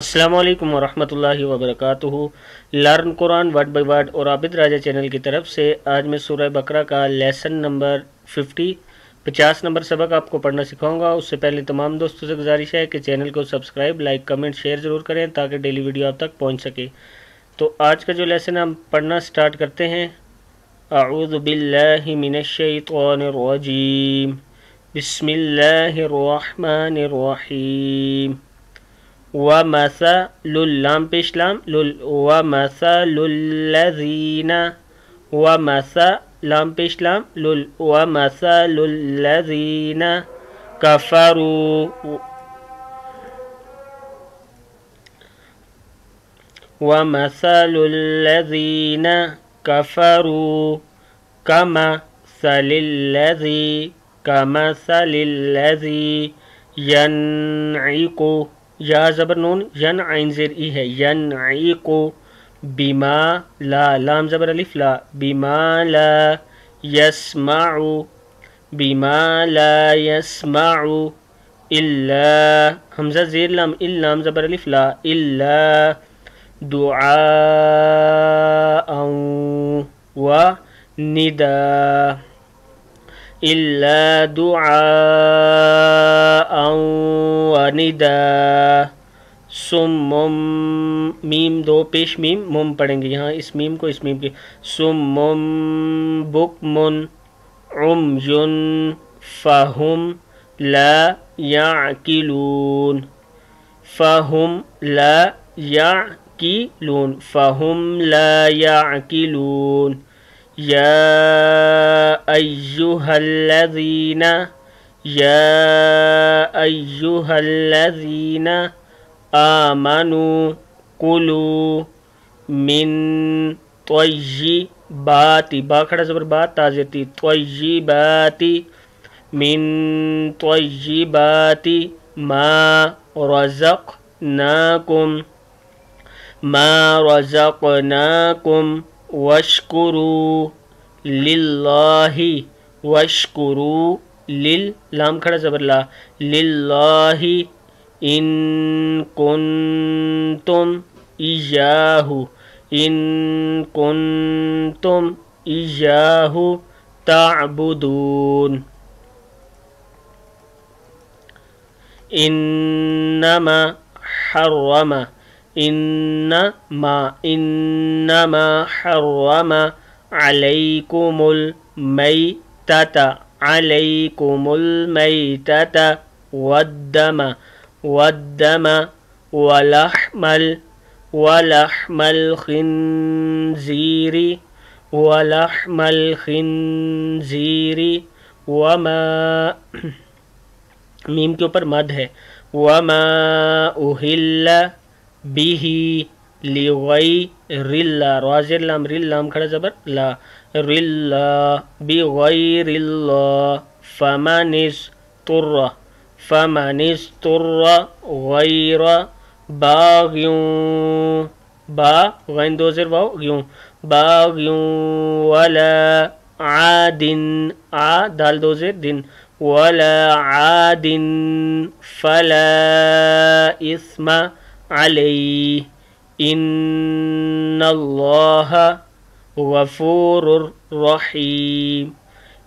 अस्सलाम वालेकुम वरहमतुल्लाहि वबरकातुहू learn Quran word by word और आबिद राजा चैनल की तरफ़ से आज मैं सूरह बकरा का लेसन नंबर 50 पचास नंबर सबक आपको पढ़ना सिखाऊँगा। उससे पहले तमाम दोस्तों से गुजारिश है कि चैनल को सब्सक्राइब लाइक कमेंट शेयर ज़रूर करें ताकि डेली वीडियो आप तक पहुँच सके। तो आज का जो लेसन हम पढ़ना स्टार्ट करते हैं। आऊज़बिल्लिमिनश्शैतानिर्रजीम बिस्मिल्लाहिर्रहमानिर्रहीम ومثل اللام بيش لام ومثل الذين ومثل لام بيش لام ومثل الذين كفروا. ومثل الذين كفروا كمثل الذي كمثل الذي ينعق يا زبر نون ين عين زير إي है ينعيق بما لا لام زبر ألف لا. بما لا يسمع. بما لا يسمع. إلا همزة زير لام إلا لام زبر ألف لا. إلا دعاء و ندا इल्ला दुआ वनिदा सुम मीम दो पेश मीम मुम पढ़ेंगे यहाँ इस मीम को इस मीम के सुम बुक मुन उम युन फ़हुम ला याकिलून फ़हुम ला याकिलून फ़हुम ला يا أيها الذين يا أيها الذين آمنوا كلوا من طيبات باخرة زبر بات تازتي طيبات من طيبات ما رزقناكم ما رزقناكم वशकुरू लिल्लाहि वशकुरू लिल लाम खड़ा जबर ला लिल्लाहि इन कुंतुम इयाहु इन कुंतुम इयाहु ताबुदून انما انما حرم علیکم المیتت علیکم المیتت والدم والدم ولحم ولحم الخنزیر ولحم الخنزیر وما میم کے اوپر مد ہے. وما اہل به لغير الله. راجر لام ريل لام خڑا زبر؟ لا. ريل بغير الله. فمن اضطر. فمن اضطر غير باغ. با غين دوزر واو غيون باغ ولا عاد. ع دال دوزر دين ولا عاد فلا اسم عليه. إن الله غفور رحيم.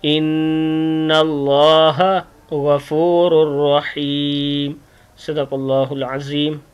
إن الله غفور رحيم. صدق الله العظيم.